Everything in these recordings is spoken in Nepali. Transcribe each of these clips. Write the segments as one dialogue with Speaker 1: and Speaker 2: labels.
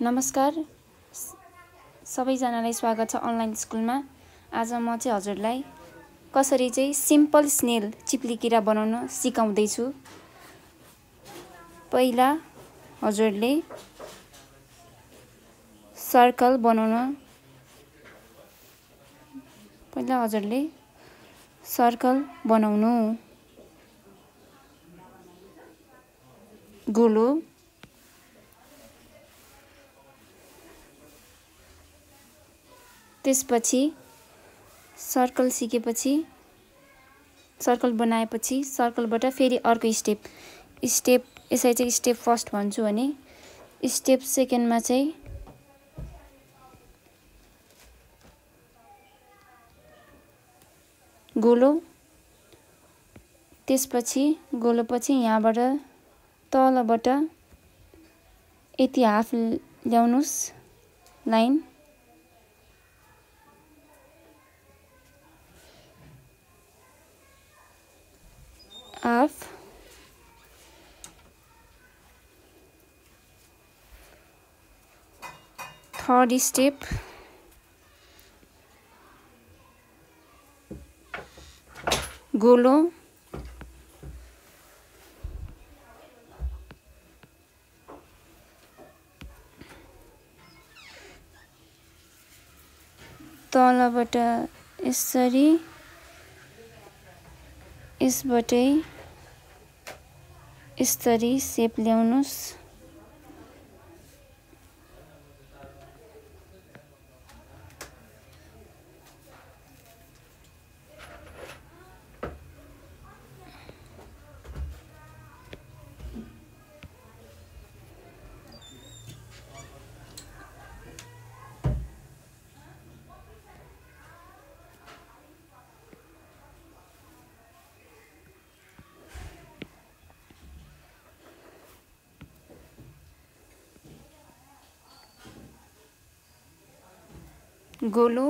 Speaker 1: नमस्कार। सबैजनालाई स्वागत छ अनलाइन स्कुलमा। आज म चाहिँ हजुरलाई कसरी चाहिँ सिम्पल स्नेल चिप्ली किरा बनाउन सिकाउँदैछु। पहिला हजुरले सर्कल बनाउन पहिला हजुरले सर्कल बनाउनु। गोलो त्यसपछि सर्कल सिकेपछि सर्कल बनाएपछि सर्कलबाट फेरि अर्को स्टेप स्टेप यसलाई चाहिँ स्टेप फर्स्ट भन्छु भने स्टेप सेकेन्डमा चाहिँ गोलो त्यसपछि गोलोपछि यहाँबाट तलबाट यति हाफ ल्याउनुहोस् लाइन। हाफ थर्ड स्टेप गोलो तलबाट यसरी यसबाटै यसरी सेप ल्याउनुहोस् गोलो।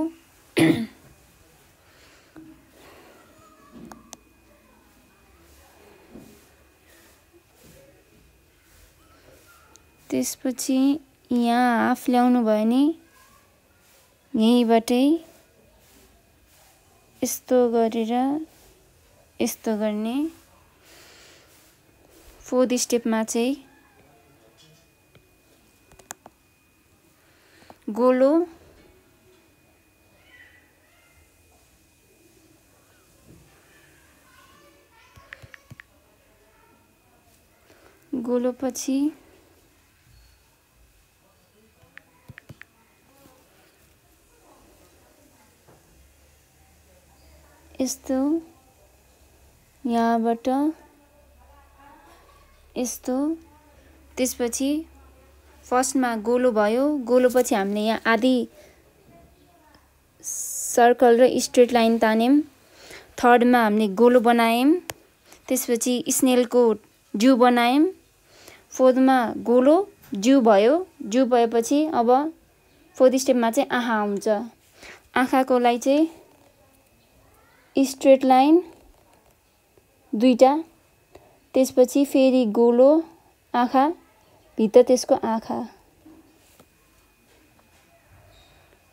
Speaker 1: त्यसपछि यहाँ हाफ ल्याउनु भयो भने यहीँबाटै यस्तो गरेर यस्तो गर्ने। फोर्थ स्टेपमा चाहिँ गोलो। गोलोपछि यस्तो यहाँबाट यस्तो त्यसपछि फर्स्टमा गोलो भयो। गोलोपछि हामीले यहाँ आधी सर्कल र स्ट्रेट लाइन तान्यौँ। थर्डमा हामीले गोलो बनायौँ। त्यसपछि स्नेलको जिउ बनायौँ। फोर्थमा गोलो जिउ भयो। जिउ भएपछि अब फोर्थ स्टेपमा चाहिँ आँखा आउँछ आँखाको लागि चाहिँ स्ट्रेट लाइन दुईवटा। त्यसपछि फेरि गोलो आँखा भित्र त्यसको आँखा।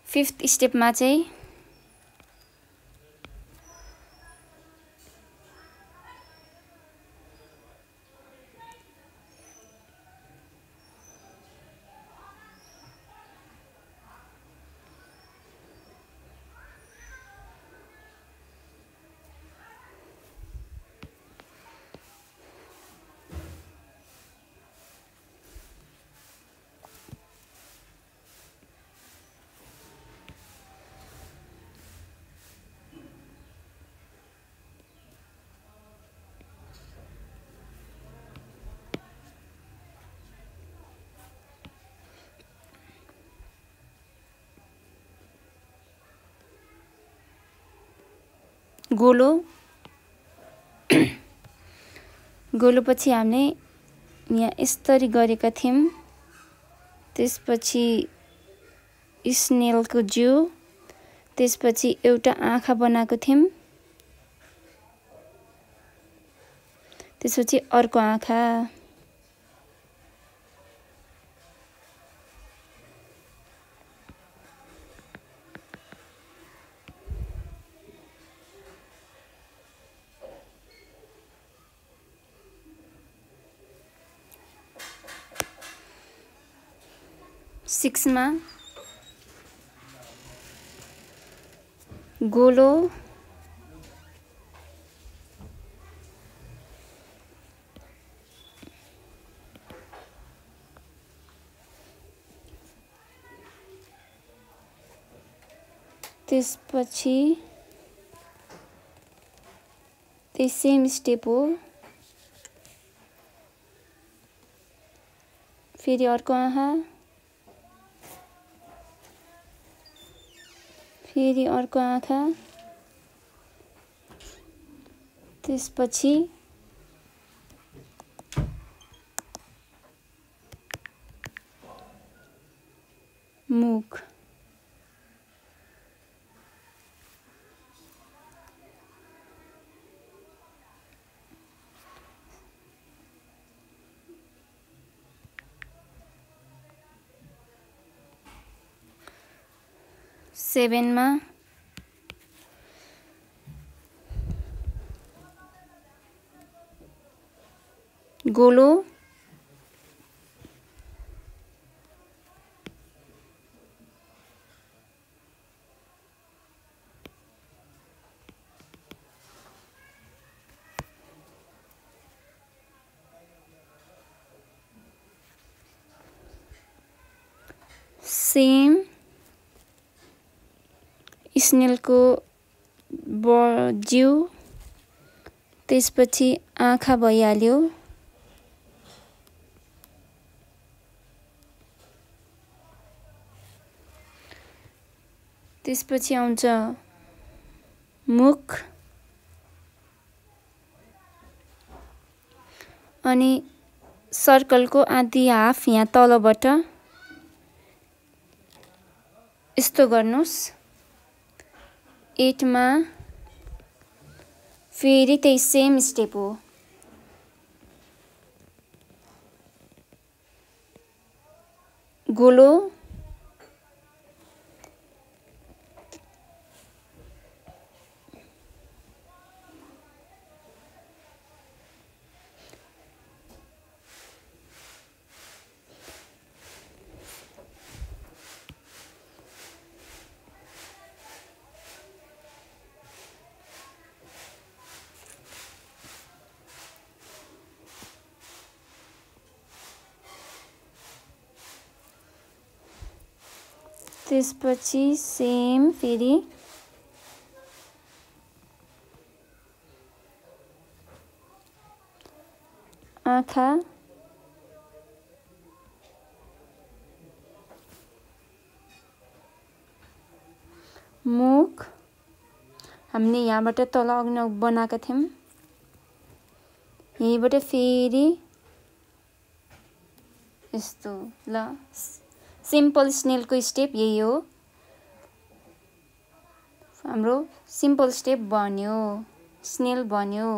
Speaker 1: फिफ्थ स्टेपमा चाहिँ गोलो। गोलोपछि हामीले यहाँ यसरी गरेका थियौँ। त्यसपछि स्नेलको जिउ। त्यसपछि एउटा आँखा बनाएको थियौँ। त्यसपछि अर्को आँखा। सिक्समा गोलो। त्यसपछि त्यही सेम स्टेप हो। फेरि अर्को आँखा फेरि अर्को आँखा। त्यसपछि मुख सेभेनमा गोलो सेम स्नेलको ब जिउ त्यसपछि आँखा भइहाल्यो त्यसपछि आउँछ मुख। अनि सर्कलको आधी हाफ यहाँ तलबाट। यस्तो गर्नुहोस्। एटमा फेरि त्यही सेम स्टेप हो त्यसपछि सेम फेरि आँखा मुख हामीले यहाँबाट तल अग्न बनाएका थियौँ। यहीँबाट फेरि यस्तो ल सिम्पल स्नेलको स्टेप यही हो। हाम्रो सिम्पल स्टेप बन्यो स्नेल बन्यो।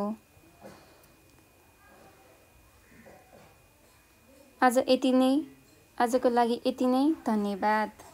Speaker 1: आज यति नै आजको लागि यति नै धन्यवाद।